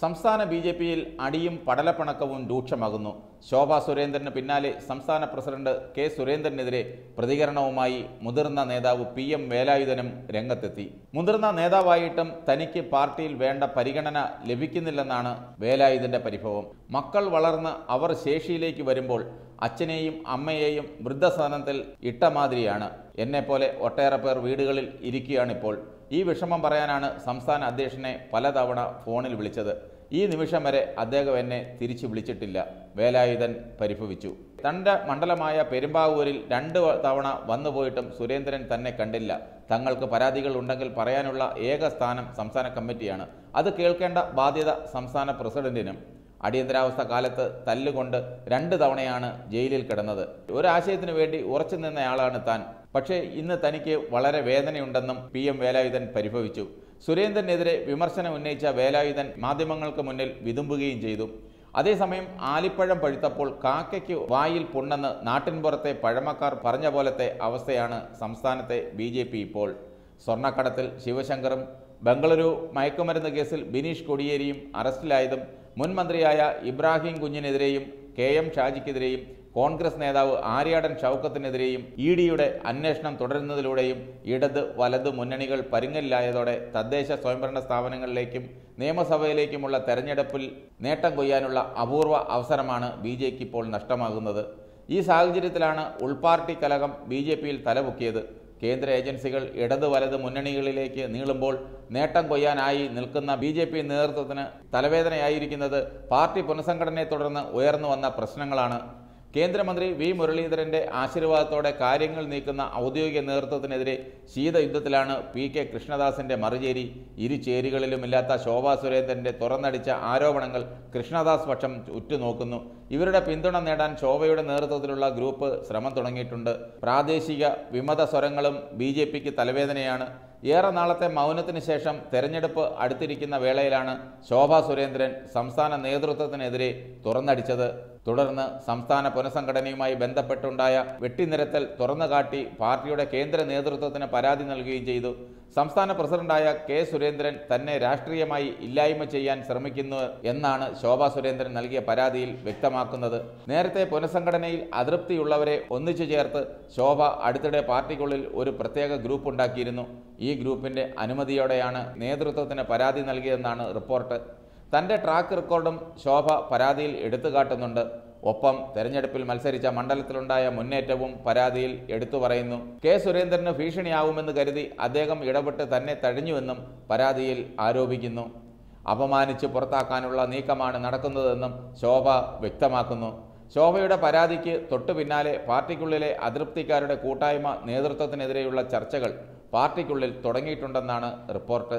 സംസ്ഥാന B J പിയിൽ അടിയും പടലപ്പിണക്കവും രൂക്ഷമാകുന്നു. ശോഭാ സുരേന്ദ്രന് പിന്നാലെ സംസ്ഥാന പ്രസിഡന്റ് കെ സുരേന്ദ്രനെതിരെ പ്രതികരണവുമായി മുതിർന്ന നേതാവ് പി എം വേലായുധനും രംഗത്തെത്തി. മുതിർന്ന നേതാവായിട്ടും തനിക്ക് പാർട്ടിയിൽ വേണ്ട പരിഗണന ലഭിക്കുന്നില്ലെന്നാണ് വേലായുധന്റെ പരിഭവം. മക്കൾ വളർന്ന് അവർ ശേഷിയിലേക്ക് വരുമ്പോൾ അച്ഛനെയും അമ്മയെയും വൃദ്ധസദനത്തിൽ ഇട്ട മാതിരിയാണ്. എന്നെപ്പോലെ ഒട്ടേറെ പേർ വീടുകളിൽ ഇരിക്കുകയാണിപ്പോൾ. ഈ വിഷമം പറയാനാണ് സംസ്ഥാന അധ്യക്ഷനെ പലതവണ ഫോണിൽ വിളിച്ചത്. ഈ നിമിഷം വരെ അദ്ദേഹം എന്നെ തിരിച്ചു വിളിച്ചിട്ടില്ല. വേലായുധൻ പരിഭവിച്ചു. തന്റെ മണ്ഡലമായ പെരുമ്പാവൂരിൽ രണ്ട് തവണ വന്നുപോയിട്ടും സുരേന്ദ്രൻ തന്നെ കണ്ടില്ല. തങ്ങൾക്ക് പരാതികൾ ഉണ്ടെങ്കിൽ പറയാനുള്ള ഏക സ്ഥാനം സംസ്ഥാന കമ്മിറ്റിയാണ്. അത് കേൾക്കേണ്ട ബാധ്യത സംസ്ഥാന പ്രസിഡന്റിനും. അടിയന്തരാവസ്ഥ കാലത്ത് തല്ലുകൊണ്ട് രണ്ട് തവണയാണ് ജയിലിൽ കിടന്നത്. ഒരാശയത്തിനു വേണ്ടി ഉറച്ചു നിന്നയാളാണ് താൻ. പക്ഷേ ഇന്ന് തനിക്ക് വളരെ വേദനയുണ്ടെന്നും പി എം വേലായുധൻ പരിഭവിച്ചു. സുരേന്ദ്രനെതിരെ വിമർശനം ഉന്നയിച്ച വേലായുധൻ മാധ്യമങ്ങൾക്ക് മുന്നിൽ വിതുമ്പുകയും ചെയ്തു. അതേസമയം ആലിപ്പഴം പഴുത്തപ്പോൾ കാക്കയ്ക്ക് വായിൽ പുണ്ണെന്ന് നാട്ടിൻപുറത്തെ പഴമക്കാർ പറഞ്ഞ പോലത്തെ അവസ്ഥയാണ് സംസ്ഥാനത്തെ ബി ജെ പി ഇപ്പോൾ. സ്വർണക്കടത്തിൽ ശിവശങ്കറും ബംഗളൂരു മയക്കുമരുന്ന് കേസിൽ ബിനീഷ് കൊടിയേരിയും അറസ്റ്റിലായതും മുൻ മന്ത്രിയായ ഇബ്രാഹിം കുഞ്ഞിനെതിരെയും കെ എം ഷാജിക്കെതിരെയും കോൺഗ്രസ് നേതാവ് ആര്യാടൻ ഷൗക്കത്തിനെതിരെയും ഇ ഡിയുടെ അന്വേഷണം തുടരുന്നതിലൂടെയും ഇടത് വലത് മുന്നണികൾ പരുങ്ങലിലായതോടെ തദ്ദേശ സ്വയംഭരണ സ്ഥാപനങ്ങളിലേക്കും നിയമസഭയിലേക്കുമുള്ള തെരഞ്ഞെടുപ്പിൽ നേട്ടം കൊയ്യാനുള്ള അപൂർവ അവസരമാണ് ബി ജെക്ക് ഇപ്പോൾ നഷ്ടമാകുന്നത്. ഈ സാഹചര്യത്തിലാണ് ഉൾപാർട്ടി കലകം ബി ജെ പിയിൽ തലപൊക്കിയത്. കേന്ദ്ര ഏജൻസികൾ ഇടത് വലത് മുന്നണികളിലേക്ക് നീളുമ്പോൾ നേട്ടം കൊയ്യാനായി നിൽക്കുന്ന ബി ജെ പി നേതൃത്വത്തിന് തലവേദനയായിരിക്കുന്നത് പാർട്ടി പുനഃസംഘടനയെ തുടർന്ന് ഉയർന്നു വന്ന പ്രശ്നങ്ങളാണ്. കേന്ദ്രമന്ത്രി വി മുരളീധരന്റെ ആശീർവാദത്തോടെ കാര്യങ്ങൾ നീക്കുന്ന ഔദ്യോഗിക നേതൃത്വത്തിനെതിരെ ശീതയുദ്ധത്തിലാണ് പി കെ കൃഷ്ണദാസിന്റെ മറുചേരി. ഇരു ചേരികളിലുമില്ലാത്ത ശോഭാ സുരേന്ദ്രന്റെ തുറന്നടിച്ച ആരോപണങ്ങൾ കൃഷ്ണദാസ് പക്ഷം ഉറ്റുനോക്കുന്നു. ഇവരുടെ പിന്തുണ നേടാൻ ശോഭയുടെ നേതൃത്വത്തിലുള്ള ഗ്രൂപ്പ് ശ്രമം തുടങ്ങിയിട്ടുണ്ട്. പ്രാദേശിക വിമത സ്വരങ്ങളും ബി തലവേദനയാണ്. ഏറെ നാളത്തെ മൗനത്തിന് ശേഷം തെരഞ്ഞെടുപ്പ് അടുത്തിരിക്കുന്ന വേളയിലാണ് ശോഭാ സുരേന്ദ്രൻ സംസ്ഥാന നേതൃത്വത്തിനെതിരെ തുറന്നടിച്ചത്. തുടർന്ന് സംസ്ഥാന പുനഃസംഘടനയുമായി ബന്ധപ്പെട്ടുണ്ടായ വെട്ടിനിരത്തൽ തുറന്നു കാട്ടി പാർട്ടിയുടെ കേന്ദ്ര നേതൃത്വത്തിന് പരാതി നൽകുകയും ചെയ്തു. സംസ്ഥാന പ്രസിഡന്റായ കെ സുരേന്ദ്രൻ തന്നെ രാഷ്ട്രീയമായി ഇല്ലായ്മ ചെയ്യാൻ ശ്രമിക്കുന്നു എന്നാണ് ശോഭാ സുരേന്ദ്രൻ നൽകിയ പരാതിയിൽ വ്യക്തമാക്കുന്നത്. നേരത്തെ പുനഃസംഘടനയിൽ അതൃപ്തിയുള്ളവരെ ഒന്നിച്ചു ചേർത്ത് ശോഭ അടുത്തിടെ പാർട്ടിക്കുള്ളിൽ ഒരു പ്രത്യേക ഗ്രൂപ്പ് ഉണ്ടാക്കിയിരുന്നു. ഈ ഗ്രൂപ്പിന്റെ അനുമതിയോടെയാണ് നേതൃത്വത്തിന് പരാതി നൽകിയതെന്നാണ് റിപ്പോർട്ട്. തന്റെ ട്രാക്ക് റെക്കോർഡും ശോഭ പരാതിയിൽ എടുത്തു കാട്ടുന്നുണ്ട് ഒപ്പം തെരഞ്ഞെടുപ്പിൽ മത്സരിച്ച മണ്ഡലത്തിലുണ്ടായ മുന്നേറ്റവും പരാതിയിൽ എടുത്തു പറയുന്നു. കെ സുരേന്ദ്രന് ഭീഷണിയാവുമെന്ന് കരുതി അദ്ദേഹം ഇടപെട്ട് തന്നെ തഴഞ്ഞുവെന്നും പരാതിയിൽ ആരോപിക്കുന്നു. അപമാനിച്ച് പുറത്താക്കാനുള്ള നീക്കമാണ് നടക്കുന്നതെന്നും ശോഭ വ്യക്തമാക്കുന്നു. ശോഭയുടെ പരാതിക്ക് തൊട്ടു പിന്നാലെ പാർട്ടിക്കുള്ളിലെ അതൃപ്തിക്കാരുടെ കൂട്ടായ്മ നേതൃത്വത്തിനെതിരെയുള്ള ചർച്ചകൾ പാർട്ടിക്കുള്ളിൽ തുടങ്ങിയിട്ടുണ്ടെന്നാണ് റിപ്പോർട്ട്.